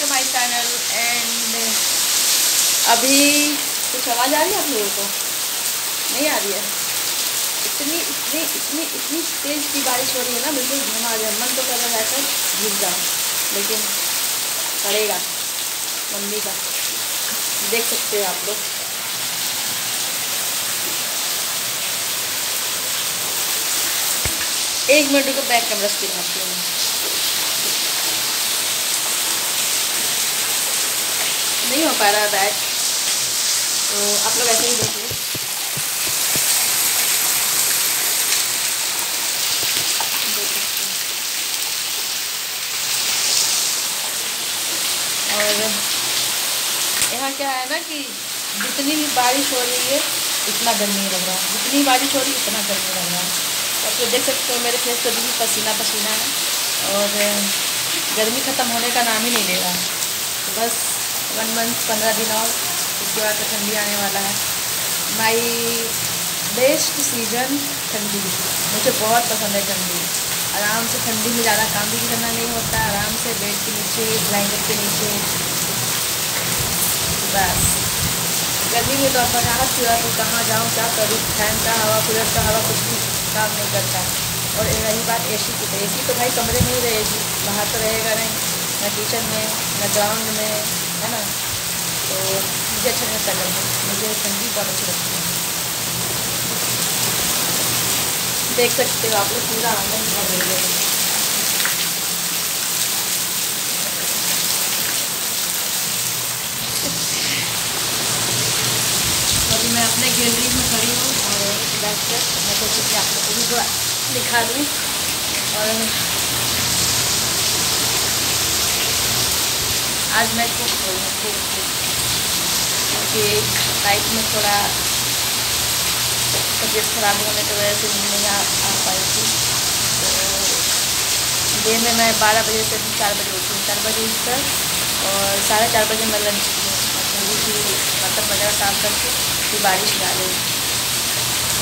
To my channel and अभी कुछ आवाज़ आ रही है आप लोगों को? नहीं आ रही है। इतनी इतनी इतनी इतनी तेज़ की बारिश हो रही है ना, बिल्कुल घुमा जाए मन तो कर रहा है भीग जाओ लेकिन पड़ेगा मम्मी का। देख सकते हो आप लोग। एक मिनट को बैक कैमरा स्क्रीन आती हूँ नहीं हो पा रहा है बैग। तो आप लोग ऐसे ही देखिए। और यहाँ क्या है ना कि जितनी भी बारिश हो रही है, इतना गर्मी लग रहा है। जितनी बारिश हो रही है, इतना गर्मी लग रहा है। आप लोग देख सकते हो, मेरे फेस पर भी पसीना पसीना है। और गर्मी ख़त्म होने का नाम ही नहीं ले रहा। तो बस वन मंथ पंद्रह दिन और उसके बाद तो ठंडी आने वाला है। माई बेस्ट सीज़न ठंडी। मुझे बहुत पसंद है ठंडी। आराम से ठंडी में ज़्यादा काम भी करना नहीं होता। आराम से बेड के नीचे, ब्लैंकेट के नीचे। बस। गर्मी में तो अब राहत की तो कहाँ जाऊँ, क्या करूँ? फ़ैन का हवा, कूलर का हवा कुछ भी काम नहीं करता। और रही बात ए सी की तो ए सी तो भाई कमरे में ही रहेगी। बाहर तो रहेगा नहीं। न किचन में, ना ग्राउंड में। है ना? तो मुझे अच्छा नहीं लगता गर्मी मुझे ठंडी बहुत अच्छी लगती है। देख सकते हो आप लोग, पूरा आनंद कर रहे हैं। अभी मैं अपने गैलरी में खड़ी हूँ और बैठ कर मैं सोचूँ कि आप लोग को भी दिखा दूँ। और आज मैं खूब क्योंकि नाइट में थोड़ा तबीयत ख़राब होने की वजह से नहीं आ, आ पाई थी। तो डे में मैं बारह बजे से चार बजे उठी। चार बजे उठकर और साढ़े चार बजे मैं लंच की बर्तन वगैरह साफ़ करके फिर बारिश आ गई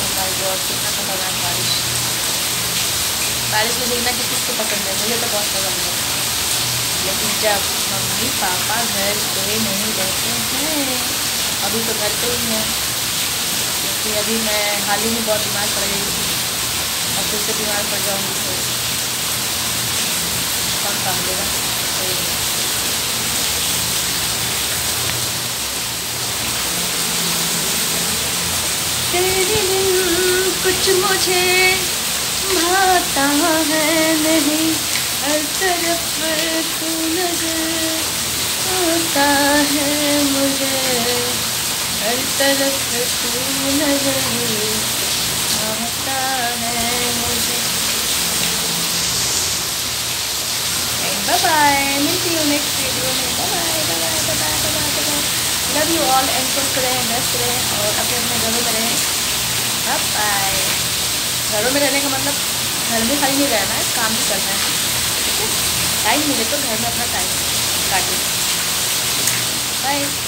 हमारे कितना खतरनाक बारिश। बारिश में देखना कि किसको पसंद है। मुझे तो बहुत पसंद है। लेकिन जब मम्मी, पापा घर पे नहीं रहते हैं, अभी तो घर पे ही हैं। क्योंकि अभी मैं हाल ही में बहुत बीमार पड़ गई थी। और फिर से बीमार पड़ जाऊँगी तो कौन काम देगा? तेरे दिन कुछ मुझे भाता है नहीं। हर तरफ़ तू नज़र आता है मुझे। हर तरफ़ तू नज़र आता है मुझे। बाय बाय मिलती हूँ नेक्स्ट वीडियो में। Bye bye bye bye bye bye bye love you all and खुश रहें मस्त रहें और अपने अपने घरों में रहें। बाय घरों में रहने का मतलब घर में खाली नहीं रहना है, काम भी करना है। टाइम मिले तो घर में अपना टाइम काटें। बाय